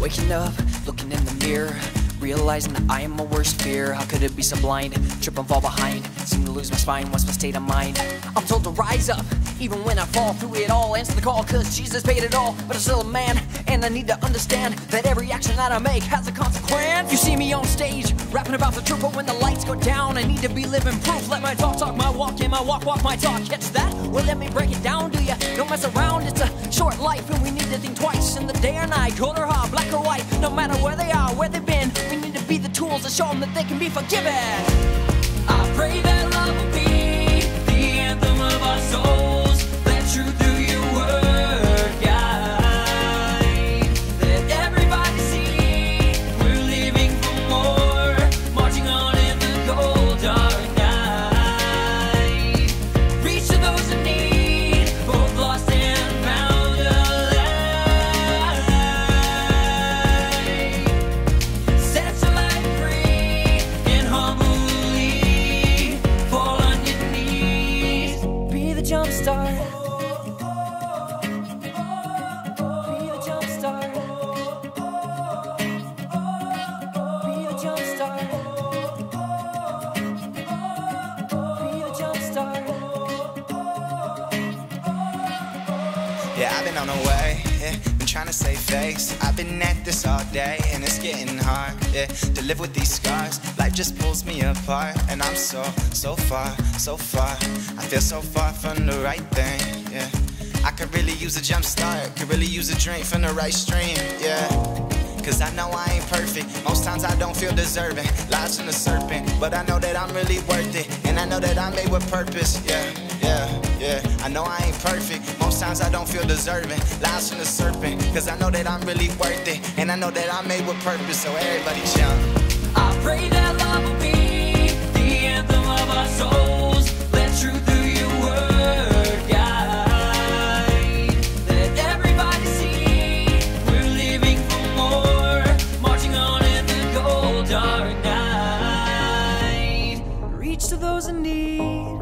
Waking up, looking in the mirror Realizing that I am my worst fear. How could it be so blind? Trip and fall behind. Seem to lose my spine, what's my state of mind? I'm told to rise up, even when I fall through it all. Answer the call, cause Jesus paid it all. But I'm still a man, and I need to understand That every action that I make has a consequence. You see me on stage, rapping about the truth But when the lights go down, I need to be living proof. Let my talk talk my walk, and my walk walk my talk. Catch that? Well let me break it down to ya. Don't mess around, it's a short life day or night Cold or hot, black or white No matter where they are, where they've been We need to be the tools to show them that they can be forgiven. I pray that love will be Yeah, I've been on the way, trying to save face. I've been at this all day, and it's getting hard, yeah, to live with these scars. Life just pulls me apart, and I'm so, so far, so far. I feel so far from the right thing, yeah. I could really use a jump start, could really use a drink from the right stream, yeah. Cause I know I ain't perfect. Most times I don't feel deserving. Lies from the serpent. But I know that I'm really worth it. And I know that I'm made with purpose. Yeah, yeah, yeah. I know I ain't perfect. Most times I don't feel deserving. Lies from the serpent. Cause I know that I'm really worth it. And I know that I'm made with purpose. So everybody jump. I pray that love will be the anthem of our souls. Let truth through your word guide. Let everybody see we're living for more. Marching on in the cold dark night. Reach to those in need,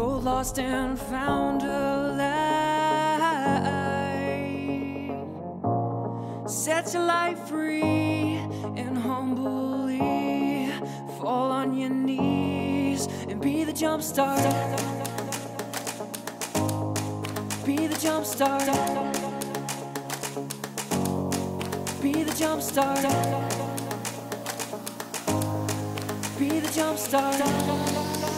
both lost and found alive. Set your life free and humbly fall on your knees and be the jump start. Be the jump start. Be the jump start. Be the jump start.